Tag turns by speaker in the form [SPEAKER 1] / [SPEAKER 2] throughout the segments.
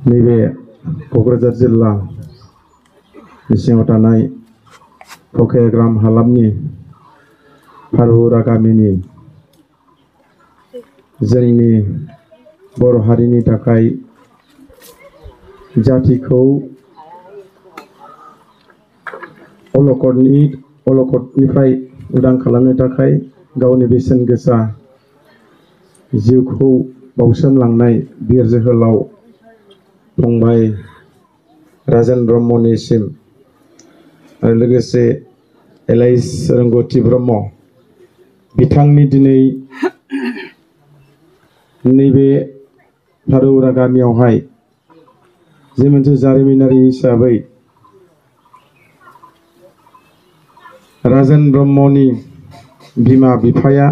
[SPEAKER 1] नैबे क'क्राझार जिल्ला सिङाव थानाय फकेग्राम हालामनि फारहुरा गामिनि जोंनि बर' हारिनि थाखाय जातिखौ अलखदनि अलखदनिफ्राय उदां खालामनो थाखाय गावनि बेसेन गोसा जिउखौ बाउसोमलांनाय बिर जोहोलाव फंबाय राजेन ब्रह्मनिसिम आरो लोगोसे एलाइस रोंगौथि ब्रह्म बिथांनि दिनै नैबे फारौरा गामियावहाय जे मोनसे जारिमिनारि हिसाबै राजेन ब्रह्मनि बिमा बिफाया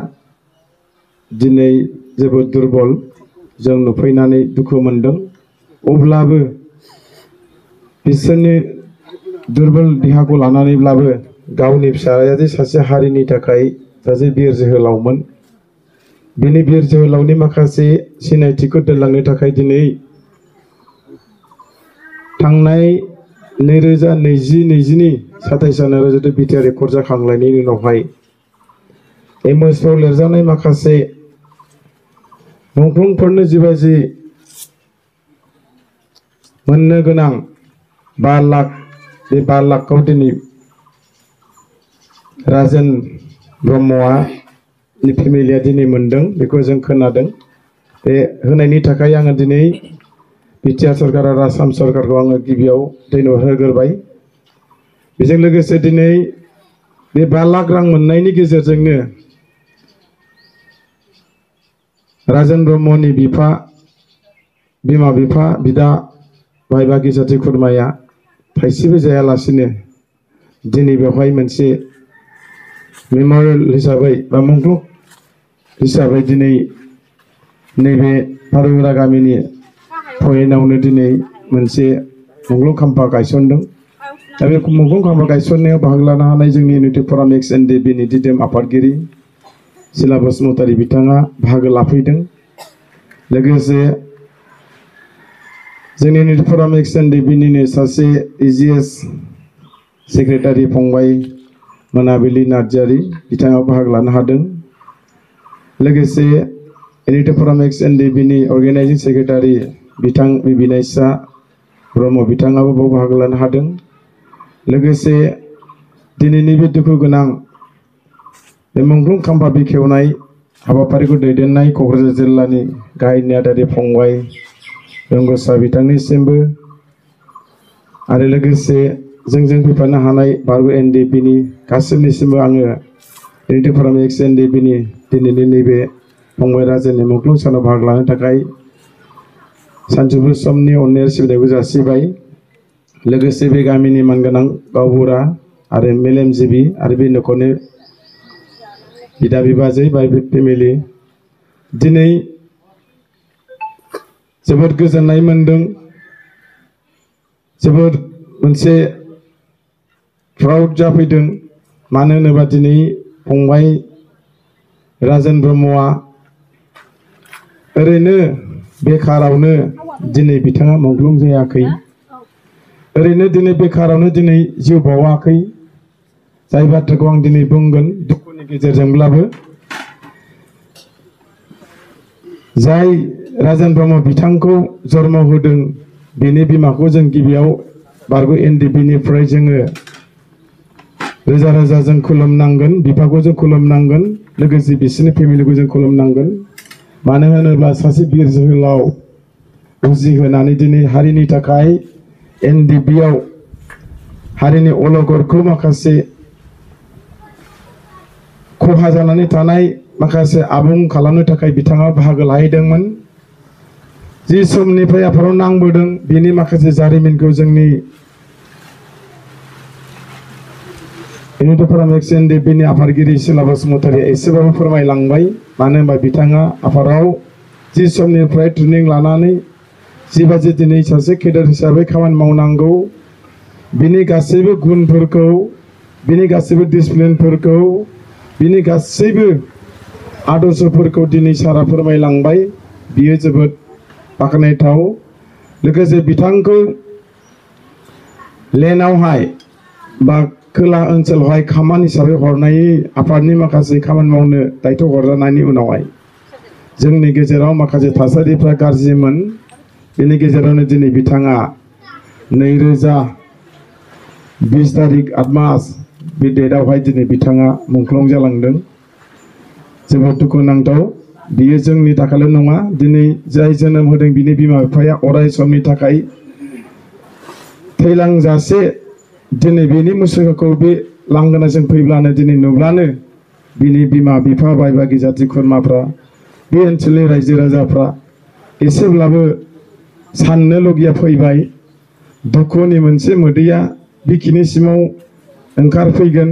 [SPEAKER 1] दिनै जोबोद दुरबल जों नुफैनानै दुखु मोनदों अब्लाबो बिसोरनि दुरबल देहाखौ लानानैब्लाबो गावनि फिसाया जे सासे हारिनि थाखाय सासे बिर जोहोलावमोन। बिनि बिर जोहोलावनि माखासे सिनायथिखौ दोनलांनो थाखाय दिनै थांनाय नैरोजा नैजि नैजिनि साताइस जानुवारि जुदि बिटिआर रेकर्ड जाखांनायनि उनावहाय एमएसआव लिरजानाय माखासे मुंख्लंफोरनो जिबाजि मोननो गोनां बा लाख बे बा लाखखौ दिनै राजेन ब्रह्मआ फेमिलिया दिनै मोनदों बेखौ जों खोनादों बे होनायनि थाखाय आङो दिनै बिटिआर सरकार आरो आसाम सरकारखौ आङो गिबियाव धन्यबाद होग्रोबाय बेजों लोगोसे दिनै बे बा लाख रां मोननायनि गेजेरजोंनो राजेन ब्रह्मनि बिफा बिमा बिफा बिदा भाइ बागि जाथि खुरमाया थाइसेबो जायालासिनो दिनै बेवहाय मोनसे मेमरियेल हिसाबै बा मुंख्लं हिसाबै दिनै नैबे फारौरा गामिनि पयेन्टआवनो दिनै मोनसे मुंख्लं खाम्फा गायसनदों दा बे मुंख्लं खाम्फा गायसननायाव बाहागो लानो हानाय जोंनि unity forum X N D बिनि दिदोम आफादगिरि सिला बसुमतारी बिथाङा बाहागो लाफैदों लोगोसे जोंनि unity forum X N D बिनिनो सासे इजिएस सेक्रेटारि फंबाय मोनाबिलि नार्जारि बिथाङा बाहागो लानो हादों लोगोसे unity forum X N D बिनि अर्गेनाइजिं सेक्रेटारि बिथां बिबिनायसा ब्रह्म बिथाङाबो बाव बाहागो लानो हादों लोगोसे दिनैनि बे दुखु गोनां बे मुंख्लं खाम्फा बेखेवनाय हाबाफारिखौ दैदेननाय क'क्राझार जिल्लानि गाहाय नेहाथारि फंबाय रोंगौसा बिथांनिसिमबो आरो लोगोसे जोंजों फैफानो हानाय बारग' एन डि गासैनिसिमबो आङो इउनिटि फराम एक्स एन डि बिनि दिनैनि नैबे फंबाय राजेननि मुंख्लं सानाव बाहागो लानो थाखाय सानजौफु समनि अननाय सिबिनायखौ जासिबाय। लोगोसे बे गामिनि मानगोनां गावबुरा आरो मेलेमजिबि आरो बे न'खरनि बिदा बिबाजै बाय फेमिलि। दिनै जोबोद गोजोननाय मोन्दों। जोबोद मोनसे प्राउड जाफैदों। मानो होनोबा दिनै फंबाय राजेन ब्रह्मआ ओरैनो बेखारावनो दिनै बिथाङा मुंख्लं जायाखै। ओरैनो दिनै बेखारावनो दिनै जिउ बावाखै। जाय बाथ्राखौ आं दिनै बुंगोन दुखुनि गेजेरजोंब्लाबो। जाय राजेन ब्रह्म बिथांखौ जन्म होदों। बेनि बिमाखौ जों गिबियाव बारग' एन डि बिनिफ्राय जोङो रोजा रोजा जों खुलुमनांगोन। बिफाखौ जों खुलुमनांगोन। लोगोसे बिसोरनि फेमिलिखौ जों खुलुमनांगोन। मानो होनोब्ला सासे बिर उजिहोनानै दिनै हारिनि थाखाय एन डि बिआव हारिनि अलगरखौ माखासे खहा जानानै थानाय माखासे आबुं खालामनो थाखाय बिथाङा बाहागो लाहैदोंमोन। जि समनिफ्राय आफादाव नांबोदों, बेनि माखासे जारिमिनखौ जोंनि इउनिटि फराम एक्स एन डि बिनि आफादगिरि सिला बसुमतारिया एसेबाबो फोरमायलांबाय। मानो होनबा बिथाङा आफादाव जि समनिफ्राय ट्रेनिं लानानै सासे केडार हिसाबै खामानि मावनांगौ, बिनि गासैबो गुनफोरखौ, बिनि गासैबो सारा फोरमायलांबाय। बियो बाख्नायथाव लोगोसे बिथांखौ लेन्डआवहाय बा खोला ओनसोलावहाय खामानि हिसाबै हरनायनि आफादनि माखासे खामानि मावनो दायथ' हरजानायनि उनावहाय जोंनि गेजेराव माखासे थासारिफ्रा गाज्रिमोन बेनि गेजेरावनो दिनै बिथाङा नैरोजा बिस थारिख आठ मास बे डेटआवहाय दिनै बिथाङा मुंख्लं जालांदों जोबोद दुखुनांथाव बियो जोंनि थाखायल' नङा दिनै जाय जोनोम होदों बिनि बिमा बिफाया अराय समनि थाखाय थैलांजासे दिनै बेनि मुसुखाखौ बे लांगोनाजों फैब्लानो दिनै नुब्लानो बिनि बिमा बिफा बाय बागि जाथि खुरमाफ्रा बे ओनसोलनि रायजो राजाफ्रा एसेब्लाबो साननो लगिया फैबाय दुखुनि मोनसे मोदैया बिखिनिसिमाव ओंखारफैगोन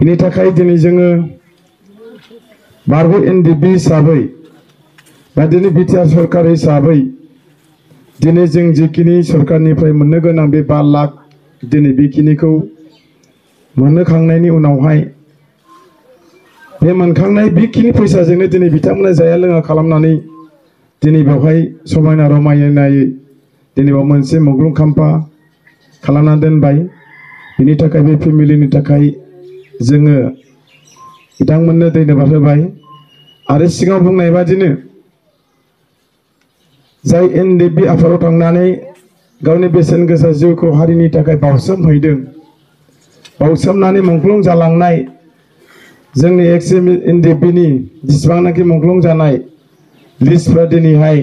[SPEAKER 1] बिनि थाखाय दिनै जोङो बारग' एन डि बि हिसाबै बा दिनै बिटिआर सरकार हिसाबै दिनै जों जिखिनि सरकारनिफ्राय मोननो गोनां बे बा लाख दिनै बेखिनिखौ मोननोखांनायनि उनावहाय बे मोनखांनाय बेखिनि फैसाजोंनो दिनै बिथांमोना जाया लोङा खालामनानै दिनै बेवहाय समायना रमायनायै दिनै बेयाव मोनसे मुग्लुं खाम्फा खालामना दोनबाय बिनि थाखाय बे फेमिलिनि थाखाय जोङो बिथांमोननो धन्यबाद होबाय आरो सिगाङाव बुंनाय बादिनो जाय एन डि बि आफादाव थांनानै गावनि बेसेन गोसा जिउखौ हारिनि थाखाय बावसोमहैदों बावसोमनानै मुंख्लं जालांनाय जोंनि एक्स एन डि बि नि जेसेबांनाखि मुंख्लं जानाय लिस्टफ्रा दिनैहाय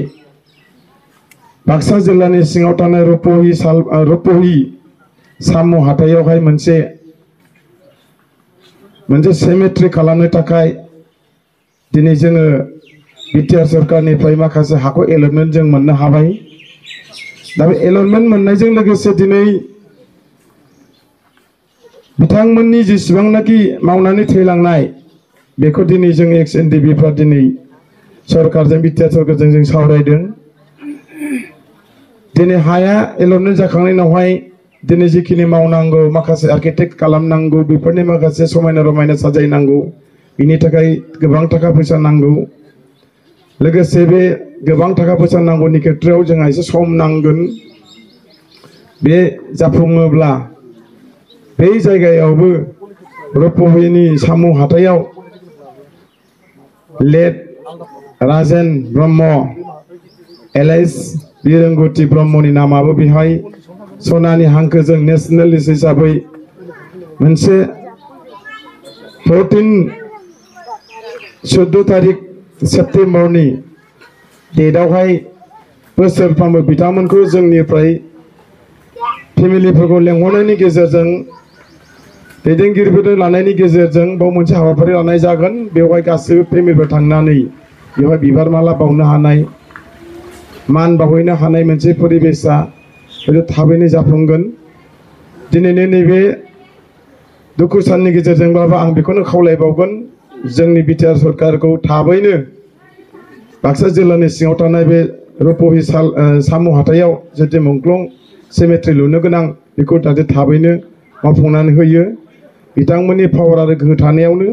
[SPEAKER 1] बाक्सा जिल्लानि सिङाव थानाय रुपहि साल, रुपहि साम' हाथायावहाय मोनसे मोनसे सेमेट्रि खालामनो थाखाय दिनै जोङो बिटिआर सरकारनिफ्राय माखासे हाखौ एलटमेन्ट जों मोननो हाबाय दा बे एलटमेन्ट मोननायजों लोगोसे दिनै बिथांमोननि जेसेबांनाखि मावनानै थैलांनाय बेखौ दिनै जों एक्स एन डि बिफ्रा दिनै सरकारजों बिटिआर सरकारजों जों सावरायदों दिनै हाया एलटमेन्ट जाखांनायनि उनावहाय दिनै जिखिनि मावनांगौ माखासे आर्किटेक्ट खालामनांगौ बेफोरनि माखासे समायना रमायना साजायनांगौ बिनि थाखाय गोबां थाखा फैसा नांगौ लोगोसे बे गोबां थाखा फैसा नांगौनि खेथ्रआव जोंहा एसे सम नांगोन बे जाफुङोब्ला बै जायगायावबो रुपहिनि साम' हाथायाव लेट राजेन ब्रह्म एलाइस बिरोंगथि ब्रह्मनि नामाबो बेहाय सनानि हांखोजों नेसनेल लिस्ट हिसाबै मोनसे फरटिन चौद्द थारिख सेप्तेम्बरनि डेटआवहाय बोसोरफ्रामबो बिथांमोनखौ जोंनिफ्राय फेमिलिफोरखौ लेंहरनायनि गेजेरजों दैदेनगिरिफोरजों लानायनि गेजेरजों बाव मोनसे हाबाफारि लानाय जागोन। बेवहाय गासैबो फेमिलिफोर थांनानै बेवहाय बिबार माला बावनो हानाय, मान बावहैनो हानाय मोनसे परिबेसा हयथ' थाबैनो जाफुंगोन दिनैनि नैबे दुखु साननि गेजेरजोंब्लाबो आं बेखौनो खावलायबावगोन जोंनि बिटिआर सरकारखौ थाबैनो बाक्सा जिल्लानि सिङाव थानाय बे रुपहि साल साम' हाथायाव जितु मुंख्लं सेमेट्रि लुनो गोनां बेखौ जाहाथे थाबैनो मावफुंनानै होयो बिथांमोननि पावार आरो गोहो थानायावनो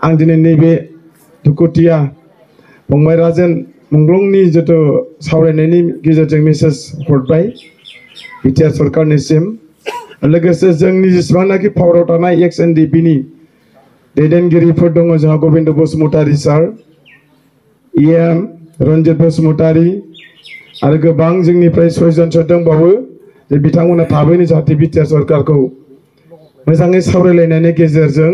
[SPEAKER 1] आं दिनै नैबे दुखुथिया फंबाय राजेन मुंख्लंनि जिथु सावरायनायनि गेजेरजों मेसेज हरबाय बिटिआर सरकारनिसिम लोगोसे जोंनि जेसेबांनाखि पावाराव थानाय एक्स एन डि पिनि दैदेनगिरिफोर दङ, जोंहा गबिन्द बसुमतारी सार इएम रन्जित बसुमतारी आरो गोबां जोंनिफ्राय सयजनसो दंबावो जे बिथांमोना थाबैनो जाहाथे बिटिआर सरकारखौ मोजाङै सावरायलायनायनि गेजेरजों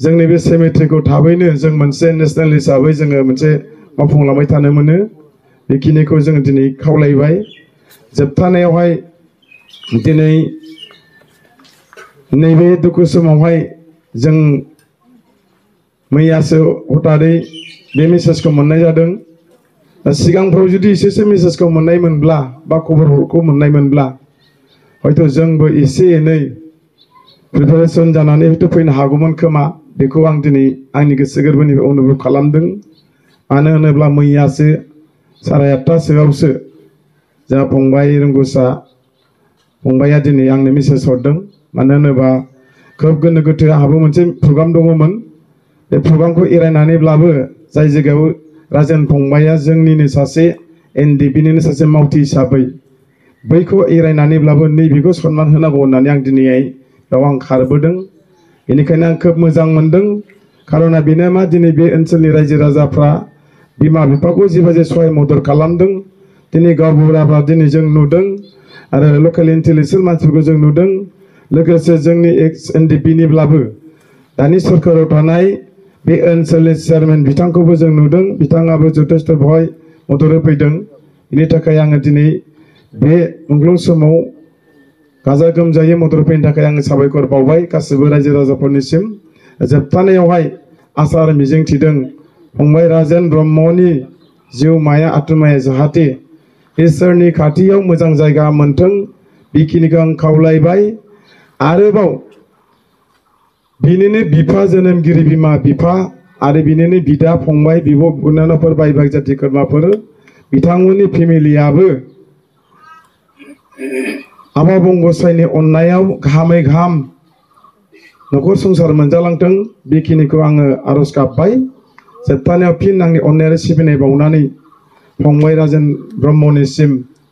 [SPEAKER 1] जोंनि बे सेमेट्रिखौ थाबैनो जों मोनसे नेसनेल हिसाबै जोङो मोनसे मावफुंलांबाय मोनो। बेखिनिखौ जोङो दिनै खावलायबाय। जोबथानायावहाय दिनै नैबे दुखु समावहाय जों मैयासो हथारै बे मेसेजखौ मोननाय जादों दा सिगांफ्राव जुदि एसेसो मेसेजखौ मोननाय मोनब्ला बा खबरखौ मोननाय मोनब्ला हयथ' जोंबो एसे एनै प्रिपेरेसन जानानै हयथ' फैनो हागौमोन खोमा बेखौ आं दिनै आंनि गोसो गोरबोनिफ्राय अनुभब खालामदों मानो होनोब्ला मैयासो साराय आठथासोआवसो जोंहा फंबाय रोंगौसा फंबाया दिनै आंनो मेसेज हरदों मानो होनोबा खोब गोनो गोथो आंहाबो मोनसे प्रग्राम दङमोन बे प्रग्रामखौ एरायनानैब्लाबो जाय जायगायाव राजेन फंबाया जोंनिनो सासे एनडिपिनिनो सासे मावथि हिसाबै बैखौ एरायनानैब्लाबो नैबेखौ सनमान होनांगौ होननानै आं दिनैहाय बेयाव आं खारबोदों बेनिखायनो आं खोब मोजां मोनदों खार'ना बेनो मा दिनै बे ओनसोलनि रायजो राजाफ्रा बिमा बिफाखौ जेबायदि सहाय मदद खालामदों दिनै गावबुराफ्रा दिनै जों नुदों आरो लकेल इन्टेलिजेन्स मानसिफोरखौ जों नुदों लोगोसे जोंनि एक्स एनडिपिनिब्लाबो दानि सरकाराव थानाय बे ओनसोलनि चेयारमेन बिथांखौबो जों नुदों बिथाङाबो जथेस्थ' बेवहाय मदद होफैदों बेनि थाखाय आङो दिनै बे मुंख्लं समाव गाजा गोमजायै मदद होफैनो थाखाय आङो साबायखर बावबाय गासिबो रायजो राजाफोरनिसिम जोबथानायावहाय आसा आरो मिजिं थिदों फंबाय राजेन ब्रह्मनि जिउमाया आत्माया जाहाथे इसोरनि खाथियाव मोजां जायगा मोन्थों बेखिनिखौ आं खावलायबाय। आरोबाव बिनिनो बिफा जोनोमगिरि बिमा बिफा आरो बिनिनो बिदा फंबाय बिब' बिनानावफोर बाय बाय जाथि खुरमाफोर बिथांमोननि फेमिलियाबो आबा बंगसाइनि अननायाव गाहामै गाहाम न'खर संसार मोनजालांथों बेखिनिखौ आङो आर'ज गाबबाय। जोबथानायाव फिन आंनि अननाय आरो सिबिनाय बावनानै फंबाय राजेन ब्रह्मनिसिम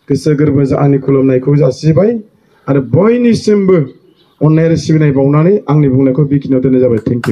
[SPEAKER 1] गोसो गोरबो आंनि खुलुमनायखौ जासिबाय आरो बयनिसिमबो अननाय आरो सिबिनाय बावनानै आंनि बुंनायखौ बेखिनियाव दोननाय जाबाय। Thank you